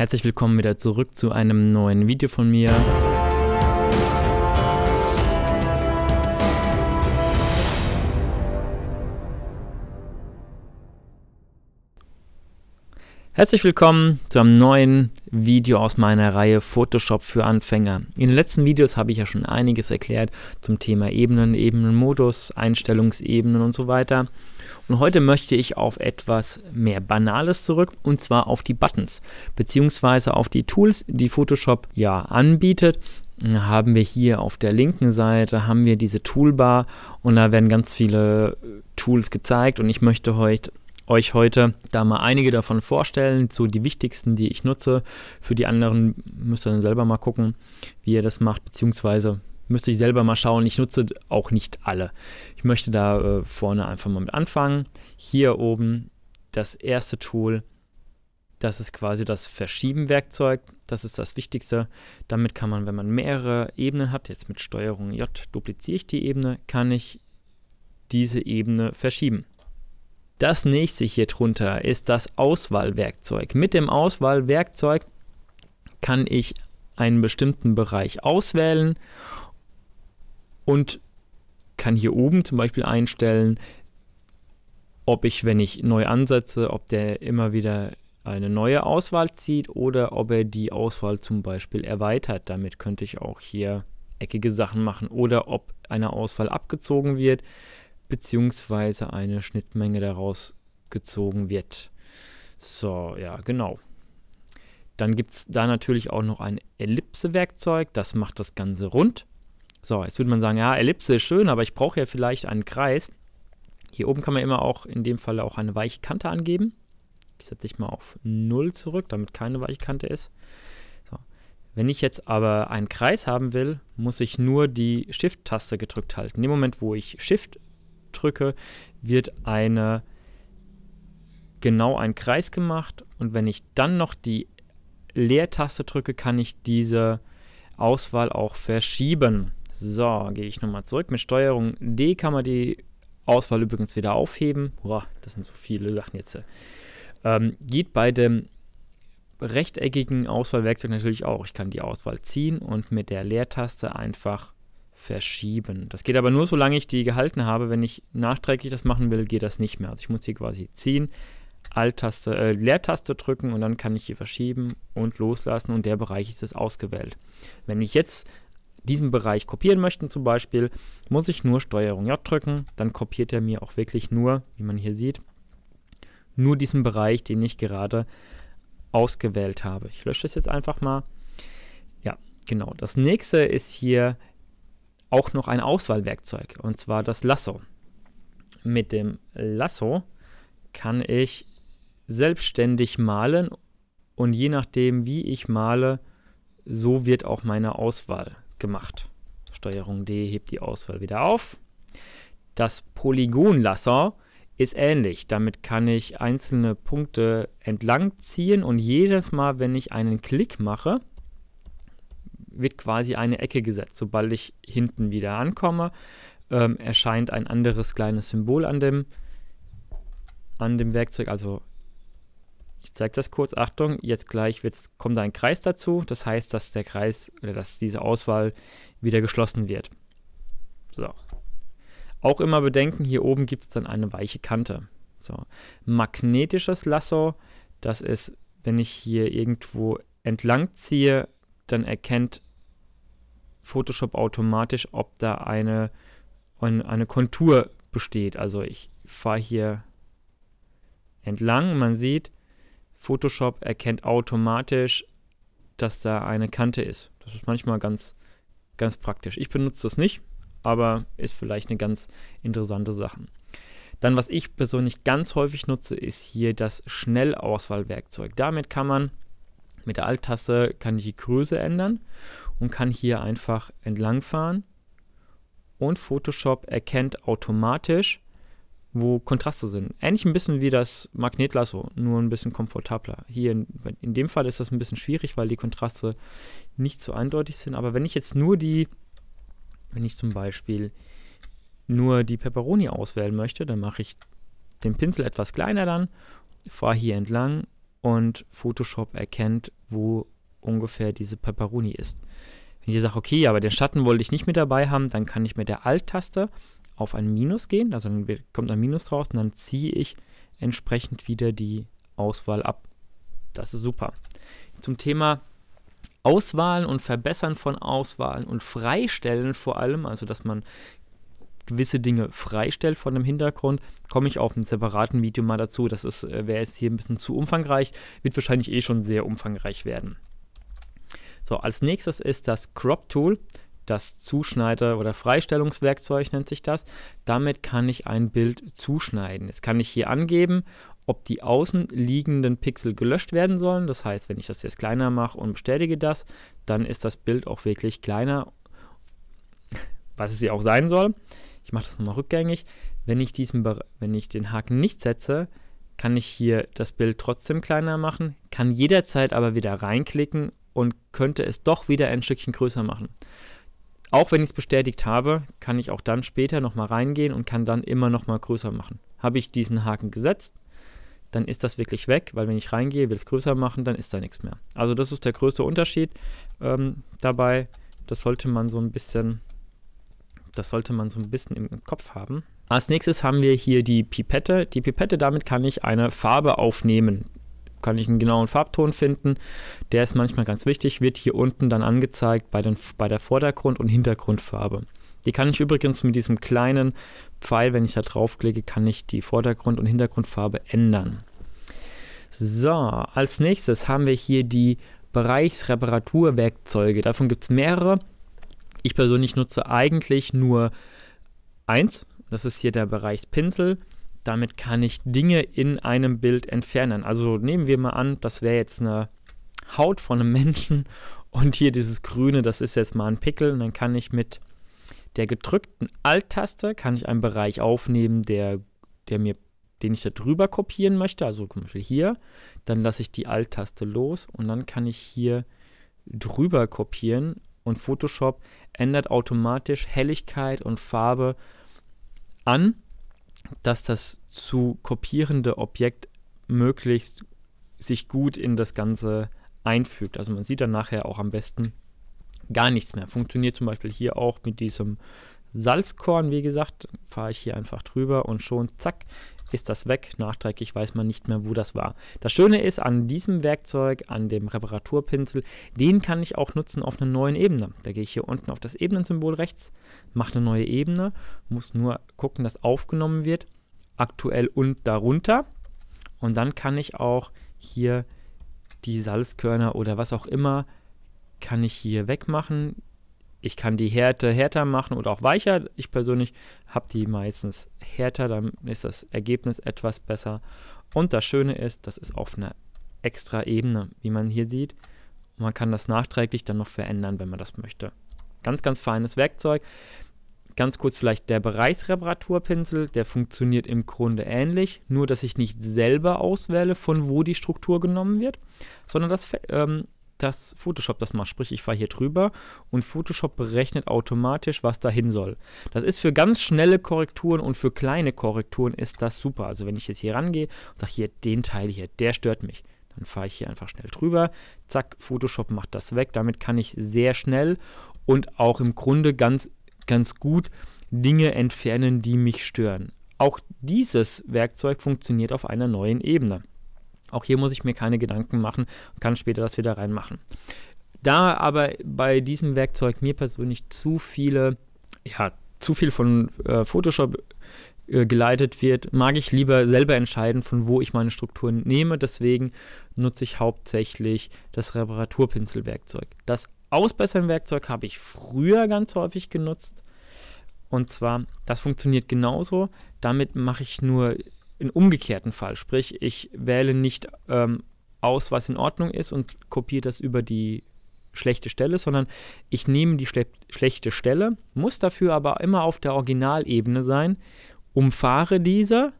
Herzlich willkommen wieder zurück zu einem neuen Video von mir. Herzlich willkommen zu einem neuen Video aus meiner Reihe Photoshop für Anfänger. In den letzten Videos habe ich ja schon einiges erklärt zum Thema Ebenen, Ebenenmodus, Einstellungsebenen und so weiter. Und heute möchte ich auf etwas mehr Banales zurück und zwar auf die Buttons. Beziehungsweise auf die Tools, die Photoshop ja anbietet. Haben wir hier auf der linken Seite haben wir diese Toolbar. Und da werden ganz viele Tools gezeigt. Und ich möchte heute euch heute da mal einige davon vorstellen, so die wichtigsten, die ich nutze. Für die anderen müsst ihr dann selber mal gucken, wie ihr das macht, beziehungsweise müsst ihr selber mal schauen. Ich nutze auch nicht alle. Ich möchte da äh, vorne einfach mal mit anfangen. Hier oben das erste Tool, das ist quasi das Verschieben-Werkzeug. Das ist das Wichtigste. Damit kann man, wenn man mehrere Ebenen hat, jetzt mit Steuerung J dupliziere ich die Ebene, kann ich diese Ebene verschieben. Das nächste hier drunter ist das Auswahlwerkzeug. Mit dem Auswahlwerkzeug kann ich einen bestimmten Bereich auswählen und kann hier oben zum Beispiel einstellen, ob ich, wenn ich neu ansetze, ob der immer wieder eine neue Auswahl zieht oder ob er die Auswahl zum Beispiel erweitert. Damit könnte ich auch hier eckige Sachen machen oder ob eine Auswahl abgezogen wird beziehungsweise eine Schnittmenge daraus gezogen wird. So, ja, genau. Dann gibt es da natürlich auch noch ein Ellipse-Werkzeug, das macht das Ganze rund. So, jetzt würde man sagen, ja, Ellipse ist schön, aber ich brauche ja vielleicht einen Kreis. Hier oben kann man immer auch in dem Fall auch eine weiche Kante angeben. Ich setze ich mal auf 0 zurück, damit keine weiche Kante ist. So. Wenn ich jetzt aber einen Kreis haben will, muss ich nur die Shift-Taste gedrückt halten. In dem Moment, wo ich Shift drücke, wird eine genau ein Kreis gemacht und wenn ich dann noch die Leertaste drücke, kann ich diese Auswahl auch verschieben. So, gehe ich nochmal zurück. Mit Steuerung D kann man die Auswahl übrigens wieder aufheben. Boah, das sind so viele Sachen jetzt. Ähm, geht bei dem rechteckigen Auswahlwerkzeug natürlich auch. Ich kann die Auswahl ziehen und mit der Leertaste einfach verschieben. Das geht aber nur, solange ich die gehalten habe. Wenn ich nachträglich das machen will, geht das nicht mehr. Also ich muss hier quasi ziehen, Alt-Taste, äh, Leertaste drücken und dann kann ich hier verschieben und loslassen und der Bereich ist jetzt ausgewählt. Wenn ich jetzt diesen Bereich kopieren möchte zum Beispiel, muss ich nur Steuerung J drücken, dann kopiert er mir auch wirklich nur, wie man hier sieht, nur diesen Bereich, den ich gerade ausgewählt habe. Ich lösche das jetzt einfach mal. Ja, genau. Das nächste ist hier auch noch ein Auswahlwerkzeug und zwar das Lasso. Mit dem Lasso kann ich selbstständig malen und je nachdem, wie ich male, so wird auch meine Auswahl gemacht. Steuerung D hebt die Auswahl wieder auf. Das Polygonlasso ist ähnlich. Damit kann ich einzelne Punkte entlang ziehen und jedes Mal, wenn ich einen Klick mache, wird quasi eine Ecke gesetzt. Sobald ich hinten wieder ankomme, ähm, erscheint ein anderes kleines Symbol an dem, an dem Werkzeug. Also ich zeige das kurz. Achtung, jetzt gleich kommt ein Kreis dazu. Das heißt, dass der Kreis oder dass diese Auswahl wieder geschlossen wird. So. Auch immer bedenken, hier oben gibt es dann eine weiche Kante. So. Magnetisches Lasso, das ist, wenn ich hier irgendwo entlang ziehe, dann erkennt Photoshop automatisch, ob da eine, eine Kontur besteht. Also ich fahre hier entlang, man sieht, Photoshop erkennt automatisch, dass da eine Kante ist. Das ist manchmal ganz, ganz praktisch. Ich benutze das nicht, aber ist vielleicht eine ganz interessante Sache. Dann, was ich persönlich ganz häufig nutze, ist hier das Schnellauswahlwerkzeug. Damit kann man mit der Alt-Taste kann ich die Größe ändern und kann hier einfach entlangfahren und Photoshop erkennt automatisch, wo Kontraste sind. Ähnlich ein bisschen wie das Magnetlasso, nur ein bisschen komfortabler. Hier in, in, dem Fall ist das ein bisschen schwierig, weil die Kontraste nicht so eindeutig sind. Aber wenn ich jetzt nur die, wenn ich zum Beispiel nur die Peperoni auswählen möchte, dann mache ich den Pinsel etwas kleiner dann, fahre hier entlang und Photoshop erkennt, wo ungefähr diese Peperoni ist. Wenn ich sage, okay, aber den Schatten wollte ich nicht mit dabei haben, dann kann ich mit der Alt-Taste auf ein Minus gehen, also dann kommt ein Minus raus und dann ziehe ich entsprechend wieder die Auswahl ab. Das ist super. Zum Thema Auswahlen und Verbessern von Auswahlen und Freistellen vor allem, also dass man gewisse Dinge freistellt von dem Hintergrund, komme ich auf einem separaten Video mal dazu. Das äh, wäre jetzt hier ein bisschen zu umfangreich, wird wahrscheinlich eh schon sehr umfangreich werden. So, als nächstes ist das Crop Tool, das Zuschneider- oder Freistellungswerkzeug nennt sich das. Damit kann ich ein Bild zuschneiden. Jetzt kann ich hier angeben, ob die außen liegenden Pixel gelöscht werden sollen. Das heißt, wenn ich das jetzt kleiner mache und bestätige das, dann ist das Bild auch wirklich kleiner, was es hier auch sein soll. Ich mache das nochmal rückgängig. Wenn ich, diesen, wenn ich den Haken nicht setze, kann ich hier das Bild trotzdem kleiner machen, kann jederzeit aber wieder reinklicken und könnte es doch wieder ein Stückchen größer machen. Auch wenn ich es bestätigt habe, kann ich auch dann später nochmal reingehen und kann dann immer nochmal größer machen. Habe ich diesen Haken gesetzt, dann ist das wirklich weg, weil wenn ich reingehe, will es größer machen, dann ist da nichts mehr. Also das ist der größte Unterschied ähm, dabei. Das sollte man so ein bisschen, das sollte man so ein bisschen im Kopf haben. Als nächstes haben wir hier die Pipette. Die Pipette, damit kann ich eine Farbe aufnehmen kann ich einen genauen Farbton finden. Der ist manchmal ganz wichtig, wird hier unten dann angezeigt bei, den, bei der Vordergrund- und Hintergrundfarbe. Die kann ich übrigens mit diesem kleinen Pfeil, wenn ich da draufklicke, kann ich die Vordergrund- und Hintergrundfarbe ändern. So, als nächstes haben wir hier die Bereichsreparaturwerkzeuge. Davon gibt es mehrere. Ich persönlich nutze eigentlich nur eins. Das ist hier der Bereich Pinsel. Damit kann ich Dinge in einem Bild entfernen. Also nehmen wir mal an, das wäre jetzt eine Haut von einem Menschen und hier dieses Grüne, das ist jetzt mal ein Pickel. Und dann kann ich mit der gedrückten Alt-Taste kann ich einen Bereich aufnehmen, der, der mir, den ich da drüber kopieren möchte, also zum Beispiel hier, dann lasse ich die Alt-Taste los und dann kann ich hier drüber kopieren. Und Photoshop ändert automatisch Helligkeit und Farbe an dass das zu kopierende Objekt möglichst sich gut in das Ganze einfügt. Also man sieht dann nachher auch am besten gar nichts mehr. Funktioniert zum Beispiel hier auch mit diesem Salzkorn, wie gesagt, fahre ich hier einfach drüber und schon zack ist das weg. Nachträglich weiß man nicht mehr, wo das war. Das Schöne ist an diesem Werkzeug, an dem Reparaturpinsel, den kann ich auch nutzen auf einer neuen Ebene. Da gehe ich hier unten auf das Ebenensymbol rechts, mache eine neue Ebene, muss nur gucken, dass aufgenommen wird, aktuell und darunter. Und dann kann ich auch hier die Salzkörner oder was auch immer, kann ich hier wegmachen ich kann die Härte härter machen oder auch weicher. Ich persönlich habe die meistens härter, dann ist das Ergebnis etwas besser. Und das Schöne ist, das ist auf einer extra Ebene, wie man hier sieht. Man kann das nachträglich dann noch verändern, wenn man das möchte. Ganz, ganz feines Werkzeug. Ganz kurz vielleicht der Bereichsreparaturpinsel, der funktioniert im Grunde ähnlich, nur dass ich nicht selber auswähle, von wo die Struktur genommen wird, sondern das ähm, dass Photoshop das macht. Sprich, ich fahre hier drüber und Photoshop berechnet automatisch, was dahin soll. Das ist für ganz schnelle Korrekturen und für kleine Korrekturen ist das super. Also wenn ich jetzt hier rangehe und sage, hier, den Teil hier, der stört mich. Dann fahre ich hier einfach schnell drüber. Zack, Photoshop macht das weg. Damit kann ich sehr schnell und auch im Grunde ganz, ganz gut Dinge entfernen, die mich stören. Auch dieses Werkzeug funktioniert auf einer neuen Ebene. Auch hier muss ich mir keine Gedanken machen und kann später das wieder reinmachen. Da aber bei diesem Werkzeug mir persönlich zu viele, ja, zu viel von äh, Photoshop äh, geleitet wird, mag ich lieber selber entscheiden, von wo ich meine Strukturen nehme. Deswegen nutze ich hauptsächlich das Reparaturpinselwerkzeug. Das Ausbessern-Werkzeug habe ich früher ganz häufig genutzt. Und zwar, das funktioniert genauso. Damit mache ich nur einen umgekehrten Fall. Sprich, ich wähle nicht ähm, aus, was in Ordnung ist und kopiere das über die schlechte Stelle, sondern ich nehme die schle schlechte Stelle, muss dafür aber immer auf der Originalebene sein, umfahre diese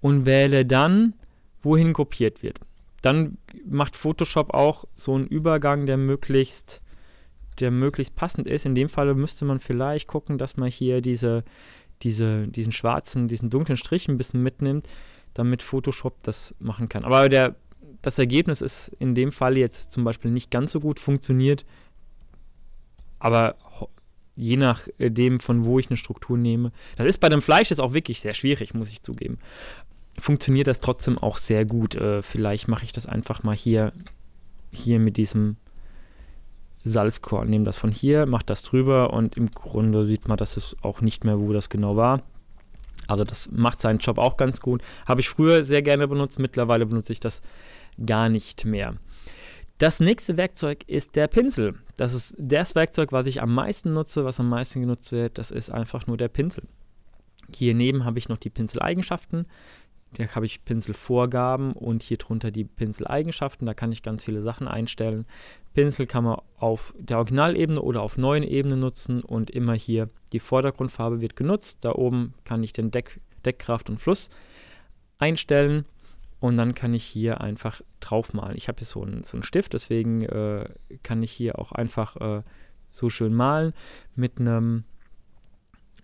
und wähle dann, wohin kopiert wird. Dann macht Photoshop auch so einen Übergang, der möglichst, der möglichst passend ist. In dem Fall müsste man vielleicht gucken, dass man hier diese, diese, diesen schwarzen, diesen dunklen Strich ein bisschen mitnimmt, damit Photoshop das machen kann. Aber der, das Ergebnis ist in dem Fall jetzt zum Beispiel nicht ganz so gut funktioniert, aber je nachdem, von wo ich eine Struktur nehme, das ist bei dem Fleisch ist auch wirklich sehr schwierig, muss ich zugeben, funktioniert das trotzdem auch sehr gut. Äh, vielleicht mache ich das einfach mal hier, hier mit diesem Salzkorn. Nehme das von hier, mache das drüber und im Grunde sieht man, dass es auch nicht mehr, wo das genau war. Also das macht seinen Job auch ganz gut. Habe ich früher sehr gerne benutzt, mittlerweile benutze ich das gar nicht mehr. Das nächste Werkzeug ist der Pinsel. Das ist das Werkzeug, was ich am meisten nutze, was am meisten genutzt wird. Das ist einfach nur der Pinsel. Hier neben habe ich noch die Pinseleigenschaften. Da habe ich Pinselvorgaben und hier drunter die Pinseleigenschaften. Da kann ich ganz viele Sachen einstellen. Pinsel kann man auf der Originalebene oder auf neuen Ebene nutzen und immer hier die Vordergrundfarbe wird genutzt. Da oben kann ich den Deck, Deckkraft und Fluss einstellen und dann kann ich hier einfach draufmalen. Ich habe hier so einen, so einen Stift, deswegen äh, kann ich hier auch einfach äh, so schön malen. Mit einem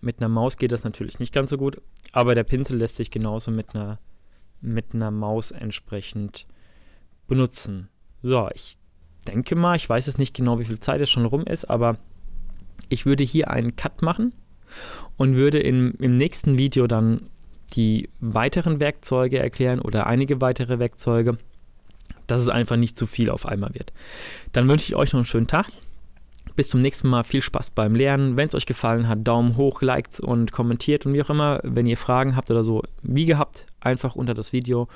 mit einer Maus geht das natürlich nicht ganz so gut, aber der Pinsel lässt sich genauso mit einer, mit einer Maus entsprechend benutzen. So, ich denke mal, ich weiß jetzt nicht genau, wie viel Zeit es schon rum ist, aber ich würde hier einen Cut machen und würde in, im nächsten Video dann die weiteren Werkzeuge erklären oder einige weitere Werkzeuge, dass es einfach nicht zu viel auf einmal wird. Dann wünsche ich euch noch einen schönen Tag. Bis zum nächsten Mal. Viel Spaß beim Lernen. Wenn es euch gefallen hat, Daumen hoch, liked und kommentiert und wie auch immer. Wenn ihr Fragen habt oder so, wie gehabt, einfach unter das Video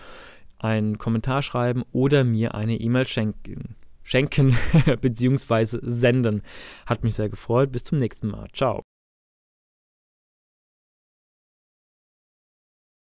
einen Kommentar schreiben oder mir eine E-Mail schenken. Schenken bzw. senden. Hat mich sehr gefreut. Bis zum nächsten Mal. Ciao.